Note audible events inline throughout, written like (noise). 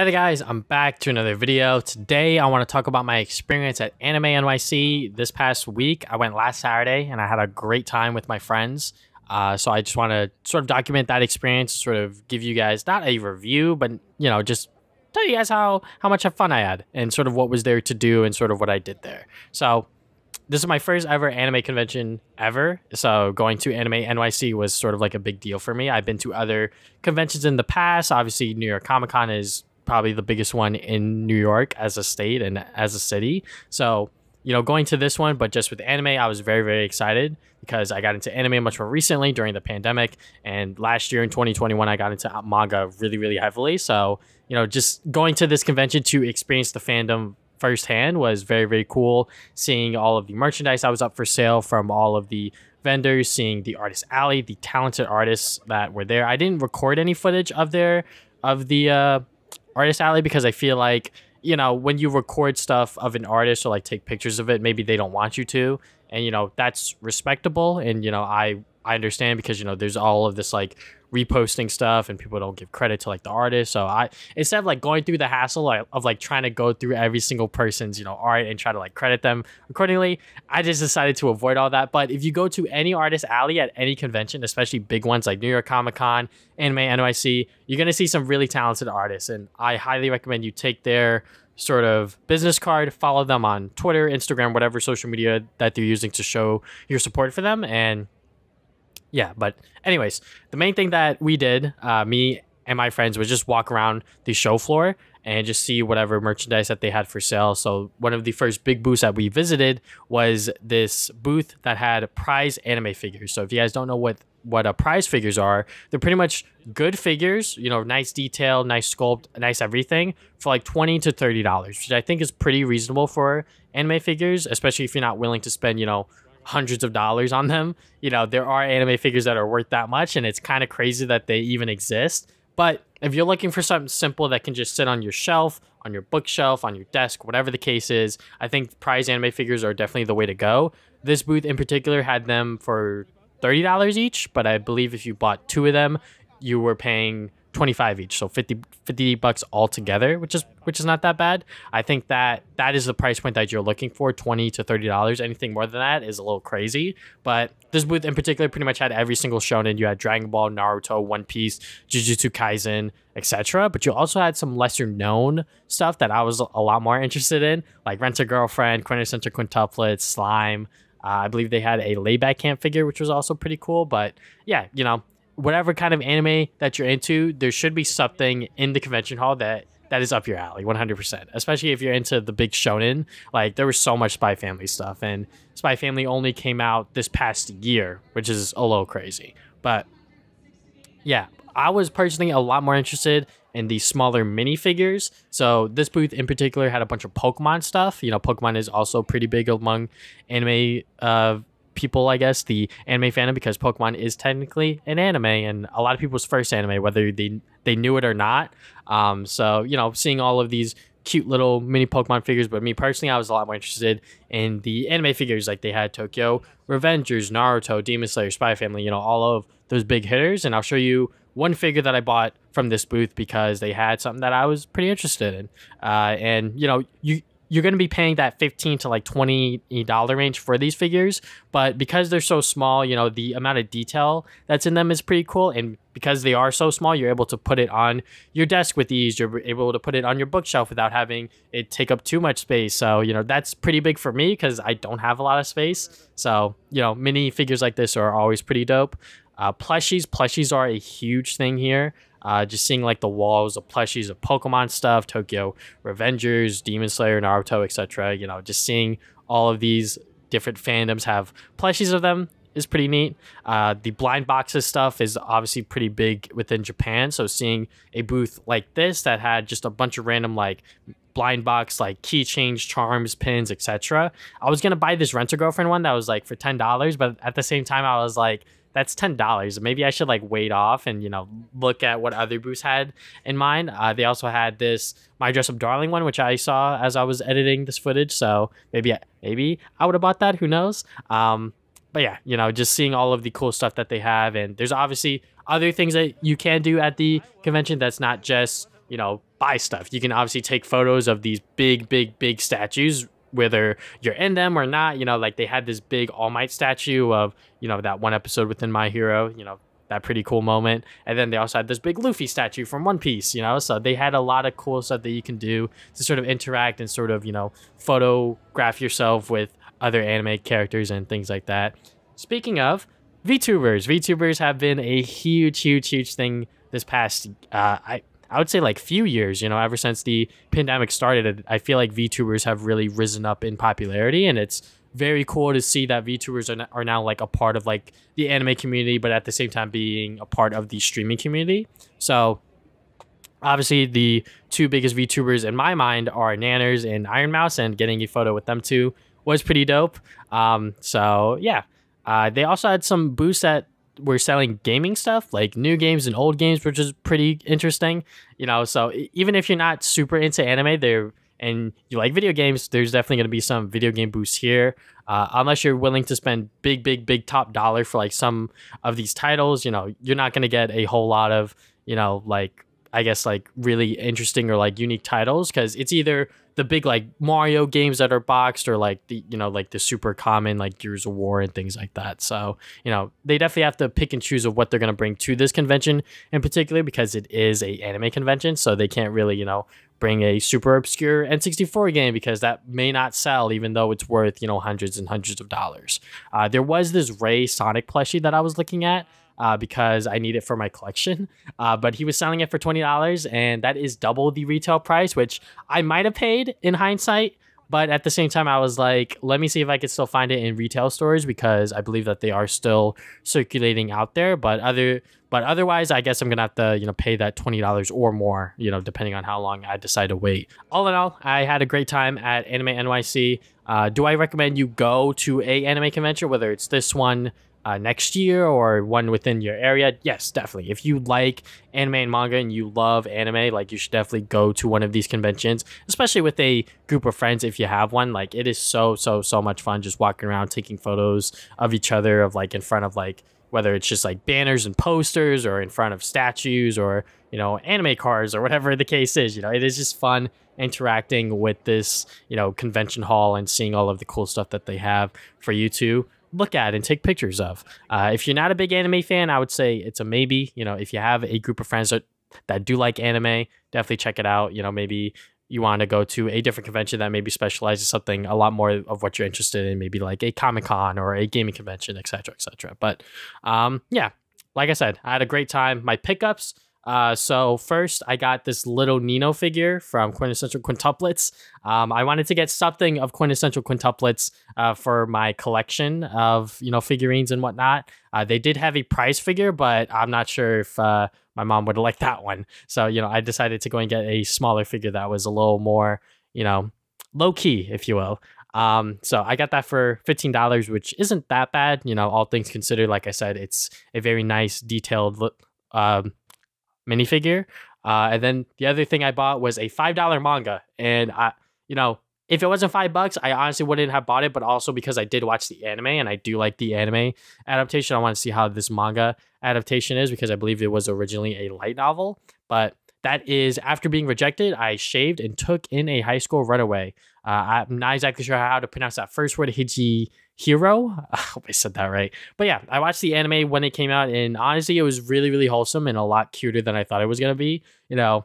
Hey there guys, I'm back to another video. Today I want to talk about my experience at Anime NYC this past week. I went last Saturday and I had a great time with my friends. Uh, so I just want to sort of document that experience, sort of give you guys not a review, but you know, just tell you guys how how much fun I had and sort of what was there to do and sort of what I did there. So this is my first ever anime convention ever. So going to Anime NYC was sort of like a big deal for me. I've been to other conventions in the past. Obviously, New York Comic Con is probably the biggest one in New York as a state and as a city. So, you know, going to this one, but just with anime, I was very, very excited because I got into anime much more recently during the pandemic. And last year in 2021, I got into manga really, really heavily. So, you know, just going to this convention to experience the fandom firsthand was very very cool seeing all of the merchandise I was up for sale from all of the vendors seeing the artist alley the talented artists that were there i didn't record any footage of their of the uh, artist alley because i feel like you know when you record stuff of an artist or like take pictures of it maybe they don't want you to. And you know that's respectable. And you know i i understand because you know there's all of this like reposting stuff and people don't give credit to like the artist. So I instead of like going through the hassle like, of like trying to go through every single person's, you know, art and try to like credit them accordingly, I just decided to avoid all that. But if you go to any artist alley at any convention, especially big ones like New York Comic Con, Anime NYC, you're gonna see some really talented artists. And I highly recommend you take their sort of business card, follow them on Twitter, Instagram, whatever social media that they're using to show your support for them and yeah, but anyways, the main thing that we did, uh, me and my friends, was just walk around the show floor and just see whatever merchandise that they had for sale. So one of the first big booths that we visited was this booth that had prize anime figures. So if you guys don't know what what a prize figures are, they're pretty much good figures, you know, nice detail, nice sculpt, nice everything for like 20 to 30 dollars, which I think is pretty reasonable for anime figures, especially if you're not willing to spend, you know, hundreds of dollars on them. You know, there are anime figures that are worth that much, and it's kind of crazy that they even exist. But if you're looking for something simple that can just sit on your shelf, on your bookshelf, on your desk, whatever the case is, I think prize anime figures are definitely the way to go. This booth in particular had them for $30 each, but I believe if you bought two of them, you were paying 25 each so 50 50 bucks altogether which is which is not that bad. I think that that is the price point that you're looking for 20 to 30 dollars. Anything more than that is a little crazy but this booth in particular pretty much had every single shonen. You had dragon ball naruto one piece jujutsu kaisen etc but you also had some lesser known stuff that i was a lot more interested in like rent a girlfriend quintessential quintuplets slime. Uh, I believe they had a Laid-Back Camp figure, which was also pretty cool. But yeah, you know, whatever kind of anime that you're into, there should be something in the convention hall that that is up your alley 100% especially if you're into the big shonen. Like there was so much spy family stuff and spy family only came out this past year which is a little crazy. But yeah i was personally a lot more interested in the smaller minifigures. So this booth in particular had a bunch of pokemon stuff. You know pokemon is also pretty big among anime uh, people, I guess, the anime fandom because Pokemon is technically an anime and a lot of people's first anime, whether they they knew it or not. Um, so you know, seeing all of these cute little mini Pokemon figures, but me personally, I was a lot more interested in the anime figures. Like they had Tokyo Revengers, Naruto, Demon Slayer, Spy Family, you know, all of those big hitters. And I'll show you one figure that I bought from this booth because they had something that I was pretty interested in. Uh, and you know, you you're going to be paying that 15 to like 20 dollar range for these figures but because they're so small you know the amount of detail that's in them is pretty cool and because they are so small you're able to put it on your desk with ease. You're able to put it on your bookshelf without having it take up too much space. So you know that's pretty big for me because i don't have a lot of space. So you know mini figures like this are always pretty dope. Uh, plushies plushies are a huge thing here uh, just seeing like the walls of plushies of Pokemon stuff, Tokyo Revengers, Demon Slayer, Naruto, etc. You know, just seeing all of these different fandoms have plushies of them is pretty neat. Uh, the blind boxes stuff is obviously pretty big within Japan. So seeing a booth like this that had just a bunch of random like blind box like keychains, charms, pins, etc. I was gonna buy this rent a girlfriend one that was like for ten dollars, but at the same time I was like that's ten dollars. Maybe I should like wait off and you know look at what other booths had in mind. Uh, they also had this my dress up darling one, which I saw as I was editing this footage. So maybe maybe I would have bought that. Who knows? Um, but yeah, you know, just seeing all of the cool stuff that they have, and there's obviously other things that you can do at the convention that's not just you know, buy stuff. You can obviously take photos of these big, big, big statues, whether you're in them or not. You know, like they had this big All Might statue of, you know, that one episode within My Hero, you know, that pretty cool moment. And then they also had this big Luffy statue from One Piece, you know, so they had a lot of cool stuff that you can do to sort of interact and sort of, you know, photograph yourself with other anime characters and things like that. Speaking of, VTubers. VTubers have been a huge, huge, huge thing this past uh, I I would say like few years, you know, ever since the pandemic started, I feel like VTubers have really risen up in popularity and it's very cool to see that VTubers are, are now like a part of like the anime community, but at the same time being a part of the streaming community. So obviously the two biggest VTubers in my mind are Nyanners and Ironmouse and getting a photo with them two was pretty dope. Um, so yeah, uh, they also had some booths that were selling gaming stuff, like new games and old games, which is pretty interesting. You know, so even if you're not super into anime, there and you like video games, there's definitely going to be some video game boosts here. Uh, unless you're willing to spend big, big, big top dollar for like some of these titles, you know, you're not going to get a whole lot of, you know, like I guess like really interesting or like unique titles because it's either the big like Mario games that are boxed or like the you know like the super common like Gears of War and things like that. So you know they definitely have to pick and choose of what they're gonna bring to this convention in particular because it is a anime convention, so they can't really you know bring a super obscure N64 game because that may not sell even though it's worth you know hundreds and hundreds of dollars. Uh, there was this Ray Sonic plushie that I was looking at uh, because I need it for my collection. (laughs) Uh, but he was selling it for twenty dollars, and that is double the retail price, which I might have paid in hindsight. But at the same time, I was like, let me see if I could still find it in retail stores because I believe that they are still circulating out there. But other, but otherwise, I guess I'm gonna have to, you know, pay that twenty dollars or more, you know, depending on how long I decide to wait. All in all, I had a great time at Anime NYC. Uh, do I recommend you go to a anime convention, whether it's this one? Uh, next year or one within your area, yes, definitely. If you like anime and manga and you love anime, like you should definitely go to one of these conventions, especially with a group of friends if you have one. Like it is so so so much fun just walking around taking photos of each other of like in front of like whether it's just like banners and posters or in front of statues or you know anime cars or whatever the case is you know it is just fun interacting with this you know convention hall and seeing all of the cool stuff that they have for you to look at and take pictures of. Uh, if you're not a big anime fan, I would say it's a maybe. You know, if you have a group of friends that, that do like anime, definitely check it out. You know, maybe you want to go to a different convention that maybe specializes something a lot more of what you're interested in, maybe like a Comic Con or a gaming convention, etc., etc. But um, yeah, like I said, I had a great time. My pickups uh, so first, I got this little Nino figure from Quintessential Quintuplets. Um, I wanted to get something of Quintessential Quintuplets uh, for my collection of you know figurines and whatnot. Uh, they did have a prize figure, but I'm not sure if uh, my mom would liked that one. So you know, I decided to go and get a smaller figure that was a little more you know low key, if you will. Um, so I got that for fifteen dollars, which isn't that bad. You know, all things considered. Like I said, it's a very nice, detailed. Um, minifigure. Uh, and then the other thing I bought was a five dollar manga, and I, you know, if it wasn't five bucks, I honestly wouldn't have bought it. But also because I did watch the anime and I do like the anime adaptation, I want to see how this manga adaptation is because I believe it was originally a light novel. But that is after being rejected, I shaved and took in a high school runaway. Uh, I'm not exactly sure how to pronounce that first word, Hiji Hero. (laughs) I hope I said that right. But yeah, I watched the anime when it came out, and honestly, it was really, really wholesome and a lot cuter than I thought it was gonna be. You know,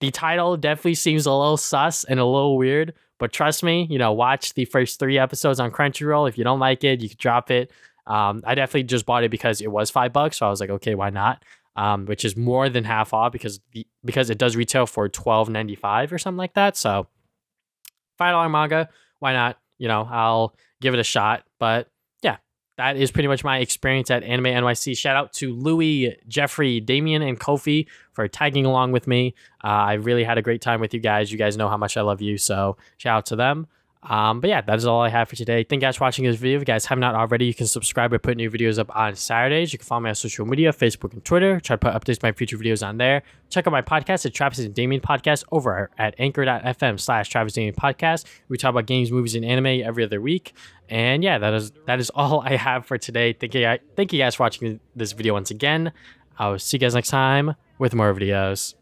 the title definitely seems a little sus and a little weird, but trust me, you know, watch the first three episodes on Crunchyroll. If you don't like it, you can drop it. Um, I definitely just bought it because it was five bucks, so I was like, okay, why not? Um, which is more than half off because the, because it does retail for twelve ninety five or something like that. So five dollar manga, why not? You know, I'll give it a shot. But yeah, that is pretty much my experience at Anime NYC. Shout out to Louis, Jeffrey, Damien, and Kofi for tagging along with me. Uh, I really had a great time with you guys. You guys know how much I love you, so shout out to them. Um, but yeah, that is all I have for today. Thank you guys for watching this video. If you guys have not already, you can subscribe by putting new videos up on Saturdays. You can follow me on social media, Facebook and Twitter. Try to put updates my future videos on there. Check out my podcast, the Travis and Damien Podcast, over at anchor.fm slash Travis Damien Podcast. We talk about games, movies, and anime every other week. And yeah, that is that is (laughs) all I have for today. Thank you, thank you guys for watching this video once again. I'll see you guys next time with more videos.